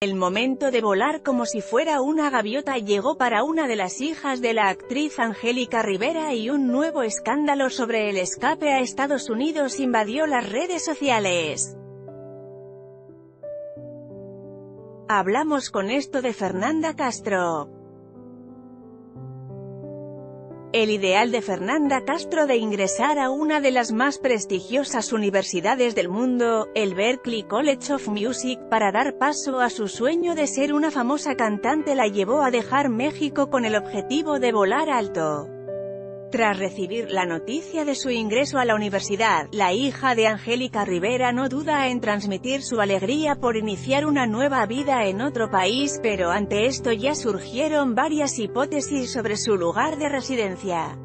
El momento de volar como si fuera una gaviota llegó para una de las hijas de la actriz Angélica Rivera y un nuevo escándalo sobre el escape a Estados Unidos invadió las redes sociales. Hablamos con esto de Fernanda Castro. El ideal de Fernanda Castro de ingresar a una de las más prestigiosas universidades del mundo, el Berklee College of Music, para dar paso a su sueño de ser una famosa cantante la llevó a dejar México con el objetivo de volar alto. Tras recibir la noticia de su ingreso a la universidad, la hija de Angélica Rivera no duda en transmitir su alegría por iniciar una nueva vida en otro país, pero ante esto ya surgieron varias hipótesis sobre su lugar de residencia.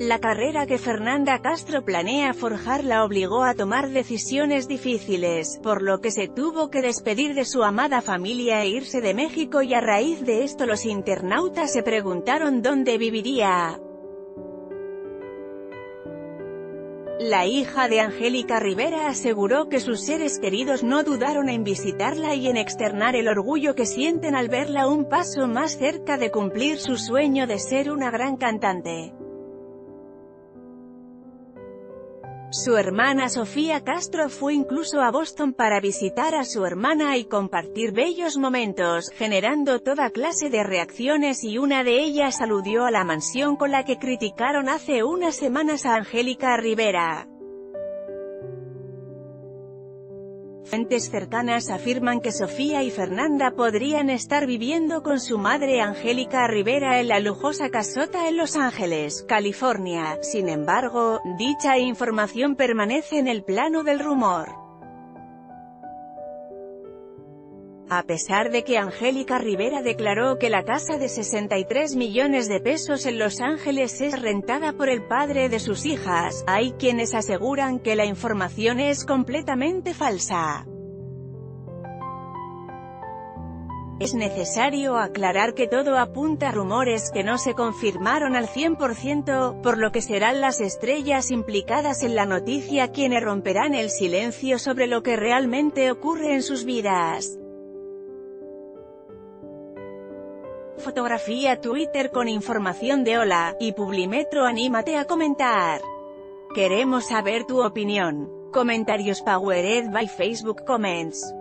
La carrera que Fernanda Castro planea forjar la obligó a tomar decisiones difíciles, por lo que se tuvo que despedir de su amada familia e irse de México y a raíz de esto los internautas se preguntaron dónde viviría. La hija de Angélica Rivera aseguró que sus seres queridos no dudaron en visitarla y en externar el orgullo que sienten al verla un paso más cerca de cumplir su sueño de ser una gran cantante. Su hermana Sofía Castro fue incluso a Boston para visitar a su hermana y compartir bellos momentos, generando toda clase de reacciones y una de ellas aludió a la mansión con la que criticaron hace unas semanas a Angélica Rivera. Fuentes cercanas afirman que Sofía y Fernanda podrían estar viviendo con su madre Angélica Rivera en la lujosa casota en Los Ángeles, California. Sin embargo, dicha información permanece en el plano del rumor. A pesar de que Angélica Rivera declaró que la casa de 63 millones de pesos en Los Ángeles es rentada por el padre de sus hijas, hay quienes aseguran que la información es completamente falsa. Es necesario aclarar que todo apunta a rumores que no se confirmaron al 100%, por lo que serán las estrellas implicadas en la noticia quienes romperán el silencio sobre lo que realmente ocurre en sus vidas. Fotografía Twitter con información de hola, y Publimetro anímate a comentar. Queremos saber tu opinión. Comentarios Powered by Facebook Comments.